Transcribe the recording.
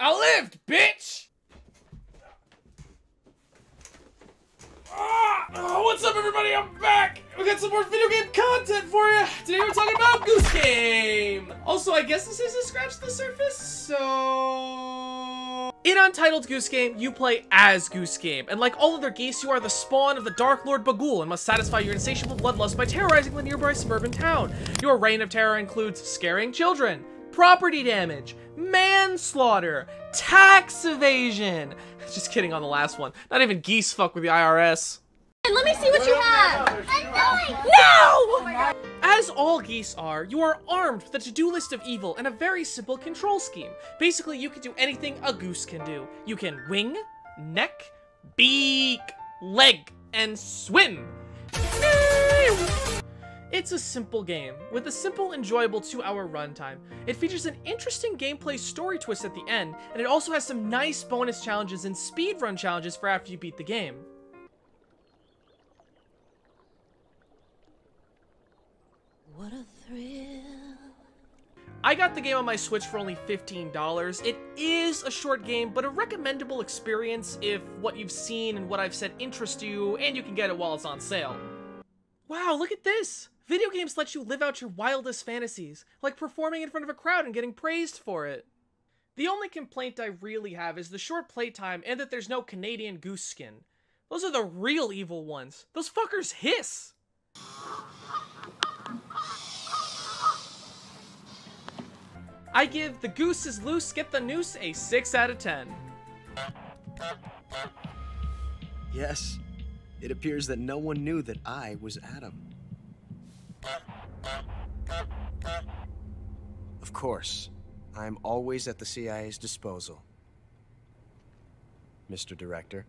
I lived, bitch! Ah, oh, what's up, everybody? I'm back! We got some more video game content for you! Today we're talking about Goose Game! Also, I guess this is a scratch the surface, so... In Untitled Goose Game, you play as Goose Game, and like all other geese, you are the spawn of the Dark Lord Bagul and must satisfy your insatiable bloodlust by terrorizing the nearby suburban town. Your reign of terror includes scaring children, property damage, manslaughter, tax evasion. Just kidding on the last one. Not even geese fuck with the IRS. Let me see what you have. No! As all geese are, you are armed with a to-do list of evil and a very simple control scheme. Basically, you can do anything a goose can do. You can wing, neck, beak, leg, and swim. It's a simple game, with a simple, enjoyable 2-hour runtime. It features an interesting gameplay story twist at the end, and it also has some nice bonus challenges and speedrun challenges for after you beat the game. What a thrill. I got the game on my Switch for only $15. It is a short game, but a recommendable experience if what you've seen and what I've said interest you, and you can get it while it's on sale. Wow, look at this! Video games let you live out your wildest fantasies, like performing in front of a crowd and getting praised for it. The only complaint I really have is the short playtime and that there's no Canadian goose skin. Those are the real evil ones. Those fuckers hiss! I give The Goose is Loose, Get the Noose a 6 out of 10. Yes, it appears that no one knew that I was Adam. Of course, I'm always at the CIA's disposal. Mr. Director.